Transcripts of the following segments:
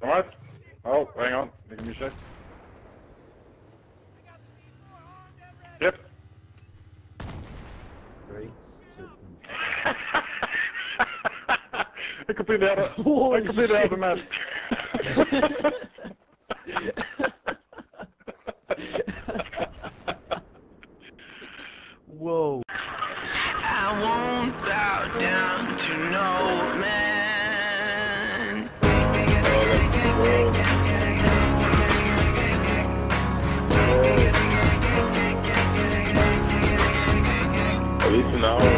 What? Oh, hang on. Give me a sec. Yep. Three. I completely out of oh, I completely out of the map. Whoa. I won't bow down to no man. No.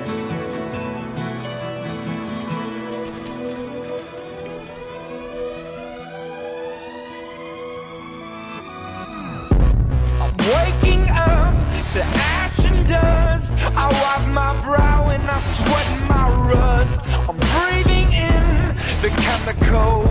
cold.